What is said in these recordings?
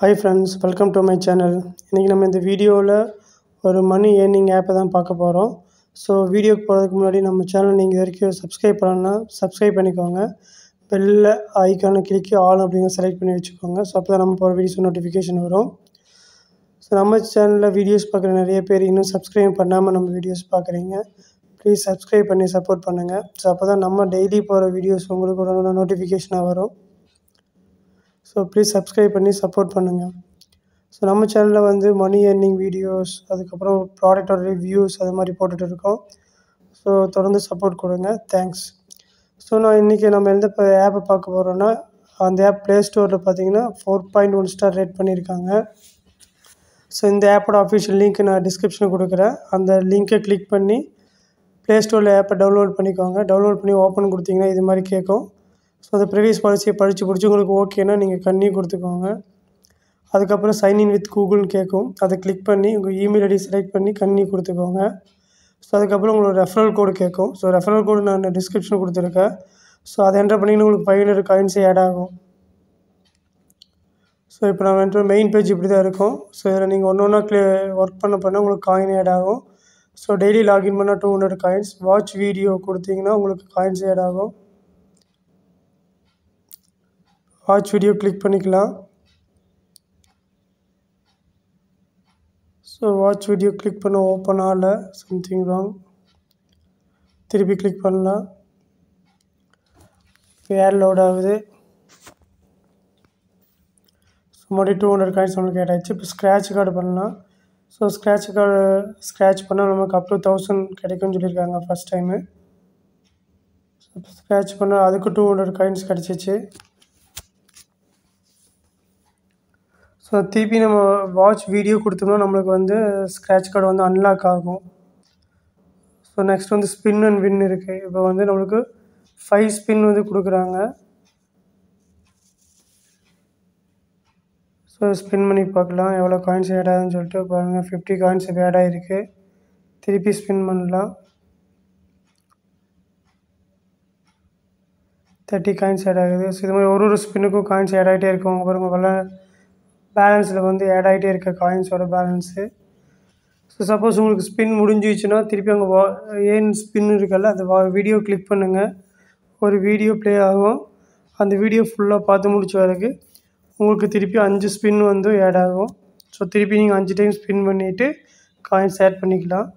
Hi friends welcome to my channel இன்றைக்கி நம்ம இந்த வீடியோவில் ஒரு மணி ஏர்னிங் ஆப்பை தான் பார்க்க போகிறோம் ஸோ வீடியோக்கு போகிறதுக்கு முன்னாடி நம்ம சேனல் நீங்கள் இது வரைக்கும் சப்ஸ்கிரைப் பண்ணலன்னா சப்ஸ்கிரைப் பண்ணிக்கோங்க. பெல்ல ஐக்கானை கிளிக்கி ஆல் அப்படிங்கிற செலக்ட் பண்ணி வச்சுக்கோங்க. ஸோ அப்போ தான் நம்ம போகிற வீடியோஸ் நோட்டிஃபிகேஷன் வரும். ஸோ நம்ம சேனலில் வீடியோஸ் பார்க்குற நிறைய பேர் இன்னும் சப்ஸ்கிரைப் பண்ணாமல் நம்ம வீடியோஸ் பார்க்குறீங்க. ப்ளீஸ் சப்ஸ்கிரைப் பண்ணி சப்போர்ட் பண்ணுங்கள் ஸோ அப்போ தான் நம்ம டெய்லி போகிற வீடியோஸ் உங்களுக்கு நோட்டிஃபிகேஷனாக வரும். ஸோ ப்ளீஸ் சப்ஸ்கிரைப் பண்ணி சப்போர்ட் பண்ணுங்கள் ஸோ நம்ம சேனலில் வந்து மணி ஏர்னிங் வீடியோஸ் அதுக்கப்புறம் ப்ராடக்டோட ரிவ்யூஸ் அது மாதிரி போட்டுட்டு இருக்கோம். ஸோ தொடர்ந்து சப்போர்ட் கொடுங்க. தேங்க்ஸ் ஸோ நான் இன்றைக்கி நம்ம எந்த ஆப்பை பார்க்க போகிறோன்னா அந்த ஆப் ப்ளே ஸ்டோரில் பார்த்தீங்கன்னா four point one star rate பண்ணியிருக்காங்க. ஸோ இந்த ஆப்போட அஃபிஷியல் லிங்க் நான் டிஸ்கிரிப்ஷனில் கொடுக்குறேன். அந்த லிங்க்கை கிளிக் பண்ணி ப்ளே ஸ்டோரில் ஆப்பை டவுன்லோட் பண்ணிக்கோங்க. டவுன்லோட் பண்ணி ஓப்பன் கொடுத்தீங்கன்னா இது மாதிரி கேட்கும். ஸோ அந்த ப்ரீவியஸ் பாலிசியை படித்து பிடிச்சி உங்களுக்கு ஓகேன்னா நீங்கள் கண்ணி கொடுத்துக்கோங்க. அதுக்கப்புறம் சைன்இன் வித் கூகுள்னு கேட்கும் அதை கிளிக் பண்ணி உங்கள் இமெயில் ஐடி செலக்ட் பண்ணி கண்ணி கொடுத்துக்கோங்க. ஸோ அதுக்கப்புறம் உங்களோட ரெஃபரல் கோடு கேட்கும் ஸோ ரெஃபரல் கோடு நான் டிஸ்கிரிப்ஷன் கொடுத்துருக்கேன். ஸோ அதை என்டர் பண்ணிங்கன்னா உங்களுக்கு ஃபைவ் ஹண்ட்ரட் காயின்ஸே ஆட் ஆகும். ஸோ இப்போ நான் வந்துட்டு மெயின் பேஜ் இப்படி தான் இருக்கும். ஸோ இதில் நீங்கள் ஒன்று ஒன்றா க்ளே ஒர்க் பண்ண பண்ண உங்களுக்கு காயின் ஆட் ஆகும். ஸோ டெய்லி லாகின் பண்ணால் two hundred coins watch video கொடுத்தீங்கன்னா உங்களுக்கு காயின்ஸ் ஆட் ஆகும். வாட்ச் வீடியோ கிளிக் பண்ணிக்கலாம். ஸோ வாட்ச் வீடியோ கிளிக் பண்ண ஓப்பன் ஆகலை. சம்திங் ராங் திருப்பி கிளிக் பண்ணலாம். ஏர் லோட் ஆகுது. ஸோ மறுபடியும் டூ ஹண்ட்ரட் காயின்ஸ் நம்மளுக்கு ஆட் இப்போ ஸ்க்ராட்ச் கார்டு பண்ணலாம். ஸோ ஸ்க்ராட்ச் கார்டு ஸ்க்ராட்ச் பண்ணால் நமக்கு அப் டு தௌசண்ட் கிடைக்கும்னு சொல்லியிருக்காங்க ஃபஸ்ட் டைமு ஸோ ஸ்க்ராட்ச் பண்ணால் அதுக்கு டூ ஹண்ட்ரட் காயின்ஸ் கிடச்சிச்சு. ஸோ திருப்பி நம்ம வாட்ச் வீடியோ கொடுத்தோம்னா நம்மளுக்கு வந்து ஸ்க்ராட்ச் கார்டு வந்து அன்லாக் ஆகும். ஸோ நெக்ஸ்ட் வந்து ஸ்பின் அண்ட் வின் இருக்குது இப்போ வந்து நம்மளுக்கு ஃபைவ் ஸ்பின் வந்து கொடுக்குறாங்க. ஸோ ஸ்பின் பண்ணி பார்க்கலாம். எவ்வளோ காயின்ஸ் ஆட் ஆகுதுன்னு சொல்லிட்டு பாருங்கள் ஃபிஃப்டி காயின்ஸ் இப்போ ஆட் ஆகிருக்கு திருப்பி ஸ்பின் பண்ணலாம். தேர்ட்டி காயின்ஸ் ஆட் ஆகுது. ஸோ இது மாதிரி ஒரு ஒரு ஸ்பின்னுக்கும் காயின்ஸ் ஆட் ஆகிட்டே இருக்கும். பாருங்கள் வெள்ள பேலன்ஸில் வந்து ஆட் ஆகிட்டே இருக்க காயின்ஸோட பேலன்ஸு ஸோ சப்போஸ் உங்களுக்கு ஸ்பின் முடிஞ்சிச்சுன்னா திருப்பி அங்கே வா ஏன் ஸ்பின் இருக்கல அந்த வா வீடியோ கிளிக் பண்ணுங்கள் ஒரு வீடியோ ப்ளே ஆகும். அந்த வீடியோ ஃபுல்லாக பார்த்து முடிச்ச வரைக்கும் உங்களுக்கு திருப்பி அஞ்சு ஸ்பின் வந்து ஆட் ஆகும். ஸோ திருப்பி நீங்கள் அஞ்சு டைம் ஸ்பின் பண்ணிவிட்டு காயின்ஸ் ஆட் பண்ணிக்கலாம்.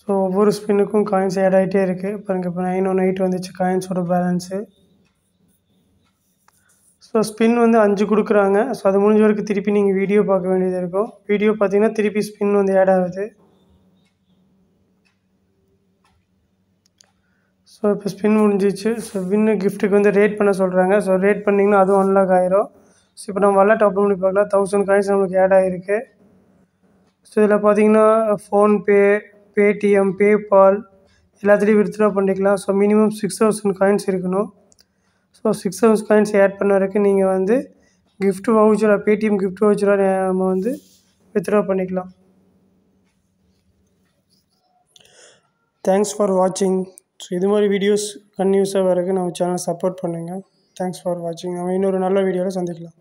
ஸோ ஒவ்வொரு ஸ்பின்னுக்கும் காயின்ஸ் ஆட் ஆகிட்டே இருக்குது பாருங்கள் இப்போ நைன் ஒன் oh எயிட் வந்துச்சு காயின்ஸோட பேலன்ஸு ஸோ ஸ்பின் வந்து அஞ்சு கொடுக்குறாங்க. ஸோ அது முடிஞ்ச வரைக்கும் திருப்பி நீங்கள் வீடியோ பார்க்க வேண்டியது இருக்கும். வீடியோ பார்த்தீங்கன்னா திருப்பி ஸ்பின் வந்து ஆட் ஆகுது. ஸோ இப்போ ஸ்பின் முடிஞ்சிச்சு. ஸோ வின்னு கிஃப்ட்டுக்கு வந்து ரேட் பண்ண சொல்கிறாங்க ஸோ ரேட் பண்ணிங்கன்னா அதுவும் அன்லாக் ஆயிரும். ஸோ இப்போ நம்ம வல்லாட் அப்லோட் பண்ணி பார்க்கலாம். தௌசண்ட் காயின்ஸ் நம்மளுக்கு ஆட் ஆகிருக்கு ஸோ இதில் பார்த்தீங்கன்னா ஃபோன்பே பேடிஎம் பேபால் எல்லாத்துலேயும் வித்ட்ரா பண்ணிக்கலாம். So minimum six thousand coins இருக்கணும். So six thousand coins add பண்ண வரைக்கும் நீங்கள் வந்து கிஃப்ட் வவுச்சராக பேடிஎம் கிஃப்ட் வவுச்சராக நம்ம வந்து வித்ட்ரா பண்ணிக்கலாம். தேங்க்ஸ் ஃபார் வாட்சிங் ஸோ இது மாதிரி வீடியோஸ் கன்யூஸாக வரக்கு நம்ம சேனல் சப்போர்ட் பண்ணுங்கள் தேங்க்ஸ் ஃபார் வாட்சிங் நம்ம இன்னொரு நல்ல வீடியோவில் சந்திக்கலாம்.